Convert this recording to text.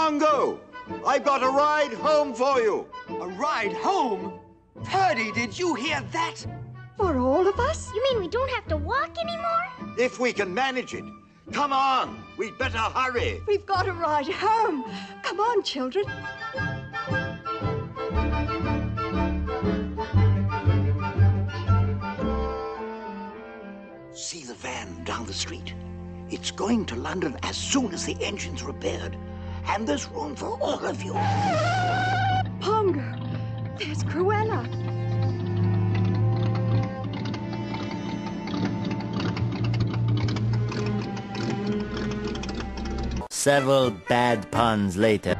Pongo, I've got a ride home for you. A ride home? Perdy, did you hear that? For all of us? You mean we don't have to walk anymore? If we can manage it. Come on, we'd better hurry. We've got a ride home. Come on, children. See the van down the street? It's going to London as soon as the engine's repaired. And there's room for all of you. Pongo, there's Cruella. Several bad puns later. You idiots!